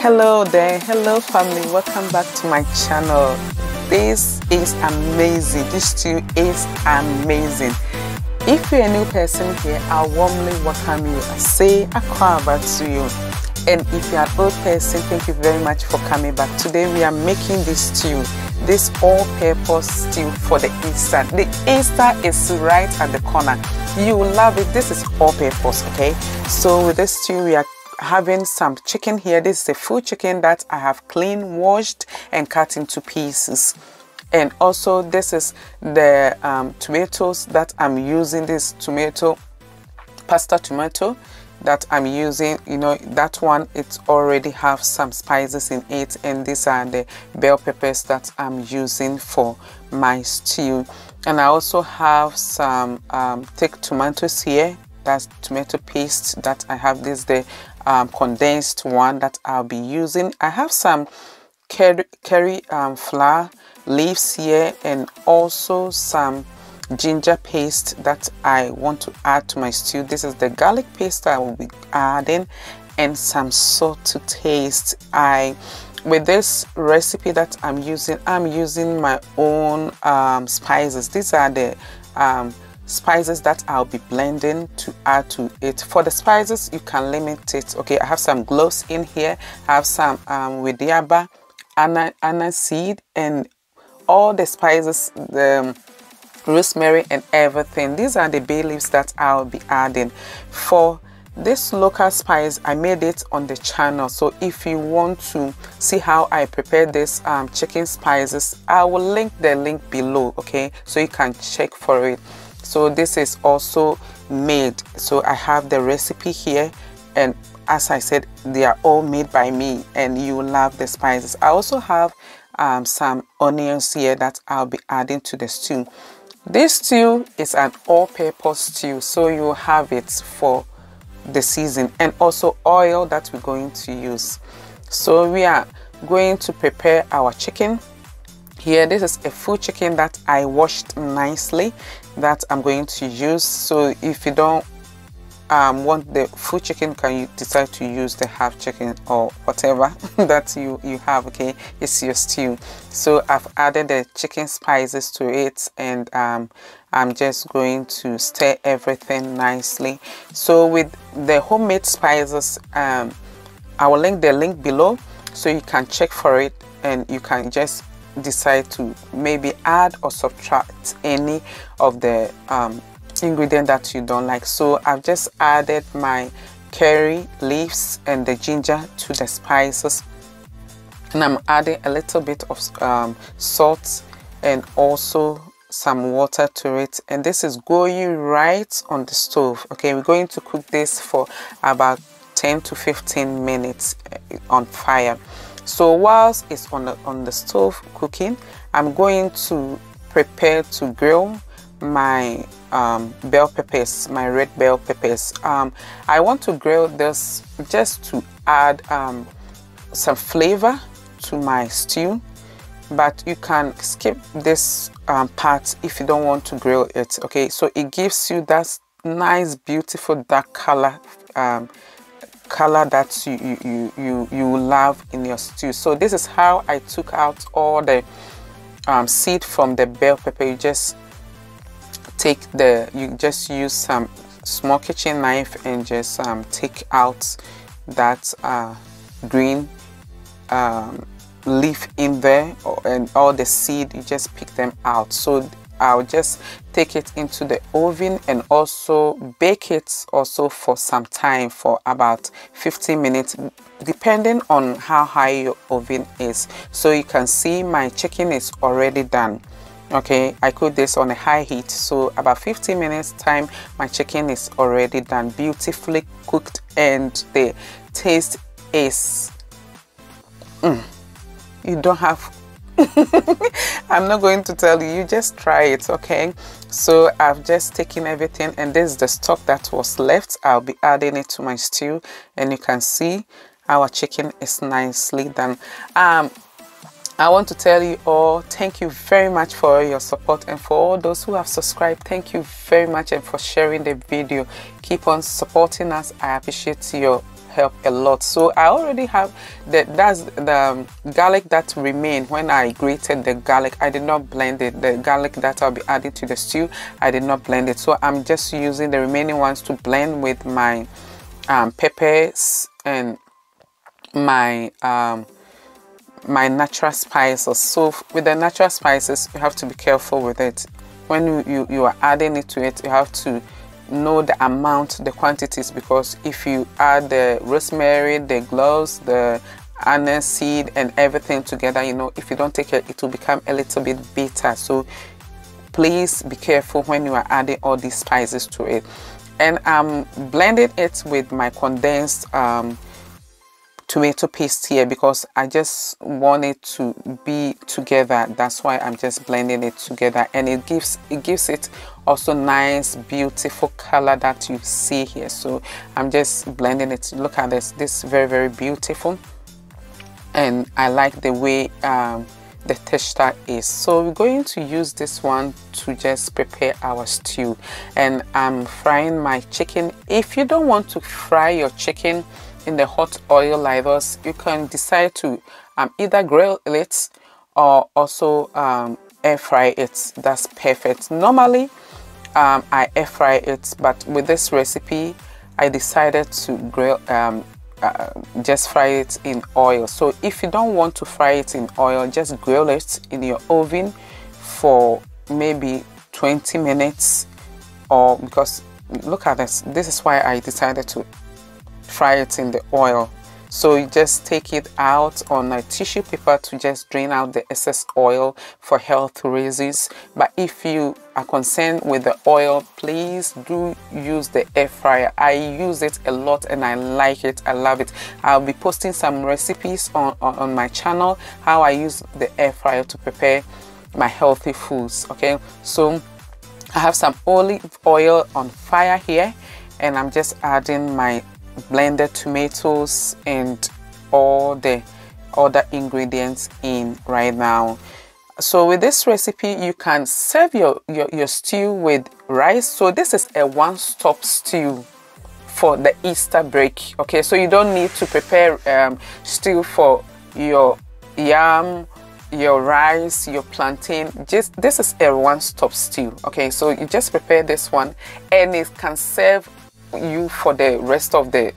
hello there. Hello family. Welcome back to my channel. This is amazing. This stew is amazing. If you're a new person here i warmly welcome you. I say akwaaba to you. And if you're an old person thank you very much for coming back. Today we are making this stew. This all-purpose stew for the easter the easter is right at the corner. You will love it. This is all-purpose okay? So with this stew we are having some chicken here. This is a full chicken that I have clean, washed, and cut into pieces. And also, this is the um, tomatoes that I'm using. This tomato, pasta tomato that I'm using. You know, that one, it already have some spices in it. And these are the bell peppers that I'm using for my stew. And I also have some um, thick tomatoes here tomato paste that I have this the um, condensed one that I'll be using. I have some curry, curry um, flower leaves here and also some ginger paste that I want to add to my stew. This is the garlic paste I will be adding and some salt to taste. I with this recipe that I'm using, I'm using my own um, spices. These are the um, spices that I'll be blending to add to it. For the spices, you can limit it. Okay, I have some cloves in here. I have some um, widiaba, anise, seed, and all the spices, the rosemary and everything. These are the bay leaves that I'll be adding. For this local spice, I made it on the channel. So if you want to see how I prepare this um, chicken spices, I will link the link below, okay? So you can check for it so this is also made. So i have the recipe here and as i said they are all made by me and you love the spices. I also have um, some onions here that i'll be adding to the stew. This stew is an all-purpose stew so you have it for the season and also oil that we're going to use. So we are going to prepare our chicken here. This is a full chicken that i washed nicely that i'm going to use. So if you don't um, want the full chicken can you decide to use the half chicken or whatever that you you have okay? It's your stew. So i've added the chicken spices to it and um, i'm just going to stir everything nicely. So with the homemade spices um, i will link the link below so you can check for it and you can just decide to maybe add or subtract any of the um, ingredient that you don't like. So I've just added my curry leaves and the ginger to the spices. And I'm adding a little bit of um, salt and also some water to it. And this is going right on the stove okay? We're going to cook this for about 10 to 15 minutes eh, on fire so whilst it's on the, on the stove cooking, I'm going to prepare to grill my um, bell peppers, my red bell peppers. Um, I want to grill this just to add um, some flavor to my stew, but you can skip this um, part if you don't want to grill it. Okay, so it gives you that nice, beautiful dark color um, color that you, you, you, you love in your stew. So this is how I took out all the um, seed from the bell pepper. You just take the, you just use some small kitchen knife and just um, take out that uh, green um, leaf in there and all the seed you just pick them out so I'll just take it into the oven and also bake it also for some time for about 15 minutes depending on how high your oven is. So you can see my chicken is already done. Okay i cook this on a high heat so about 15 minutes time my chicken is already done. Beautifully cooked and the taste is mm, you don't have I'm not going to tell you, you just try it, okay? So I've just taken everything and this is the stock that was left. I'll be adding it to my stew and you can see our chicken is nicely done. Um, I want to tell you all thank you very much for your support and for all those who have subscribed thank you very much and for sharing the video keep on supporting us I appreciate your help a lot. So i already have the that's the garlic that remained. When i grated the garlic i did not blend it. The garlic that i'll be adding to the stew i did not blend it. So i'm just using the remaining ones to blend with my um, peppers and my um, my natural spices. So with the natural spices you have to be careful with it. When you, you are adding it to it you have to know the amount the quantities because if you add the rosemary the cloves the anise seed and everything together you know if you don't take it it will become a little bit bitter. So please be careful when you are adding all these spices to it. And I'm blending it with my condensed um, tomato paste here because I just want it to be together. That's why I'm just blending it together. And it gives it gives it also nice beautiful color that you see here. So I'm just blending it. Look at this. This very very beautiful. And I like the way um, the texture is. So we're going to use this one to just prepare our stew. And I'm frying my chicken. If you don't want to fry your chicken in the hot oil like this, you can decide to um, either grill it or also um, air fry it. That's perfect. Normally, um, I air fry it, but with this recipe, I decided to grill, um, uh, just fry it in oil. So if you don't want to fry it in oil, just grill it in your oven for maybe 20 minutes or because look at this. This is why I decided to fry it in the oil so you just take it out on a tissue paper to just drain out the excess oil for health reasons. But if you are concerned with the oil please do use the air fryer. I use it a lot and i like it. I love it. I'll be posting some recipes on, on, on my channel how i use the air fryer to prepare my healthy foods okay? So i have some olive oil on fire here and i'm just adding my blended tomatoes and all the other ingredients in right now. So with this recipe you can serve your, your, your stew with rice. So this is a one-stop stew for the easter break okay? So you don't need to prepare um, stew for your yam your rice your plantain. Just this is a one-stop stew okay? So you just prepare this one and it can serve you for the rest of the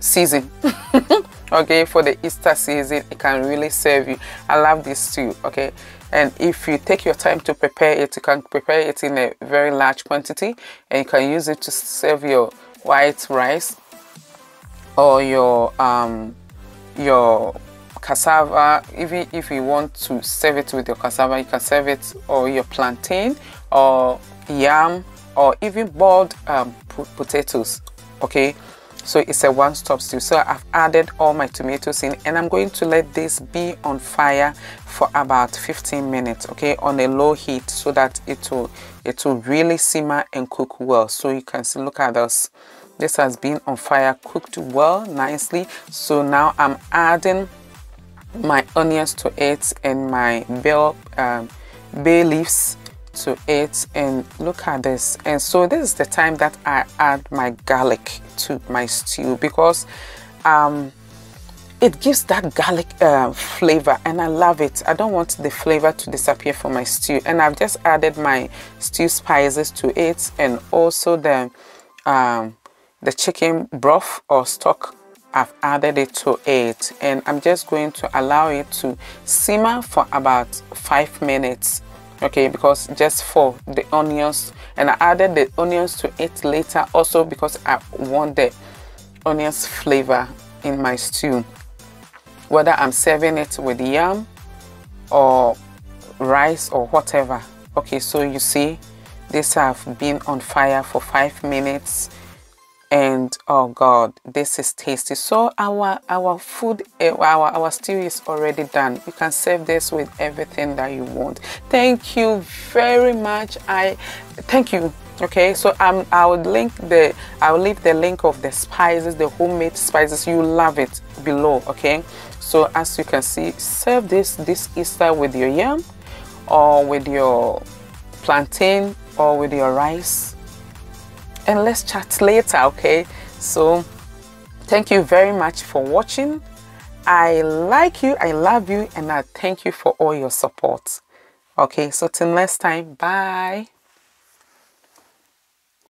season. Okay for the easter season it can really serve you. I love this too okay? And if you take your time to prepare it you can prepare it in a very large quantity and you can use it to serve your white rice or your um your cassava. Even if you want to serve it with your cassava you can serve it or your plantain or yam or even boiled um, potatoes okay? So it's a one-stop stew. So i've added all my tomatoes in and i'm going to let this be on fire for about 15 minutes okay? On a low heat so that it will it will really simmer and cook well. So you can see look at this this has been on fire cooked well nicely. So now i'm adding my onions to it and my bell um, bay leaves to it and look at this. And so this is the time that I add my garlic to my stew because um, it gives that garlic uh, flavor and I love it. I don't want the flavor to disappear from my stew. And I've just added my stew spices to it and also the um, the chicken broth or stock. I've added it to it and I'm just going to allow it to simmer for about five minutes okay because just for the onions and I added the onions to it later also because I want the onions flavor in my stew. Whether I'm serving it with yam or rice or whatever. Okay so you see this have been on fire for five minutes and oh god this is tasty. So our our food eh, our our stew is already done. You can serve this with everything that you want. Thank you very much. I thank you. Okay so um i would link the i will leave the link of the spices the homemade spices. You love it below okay? So as you can see serve this this easter with your yam or with your plantain or with your rice and let's chat later okay so Thank you very much for watching. I like you, I love you, and I thank you for all your support. Okay, so till next time, bye.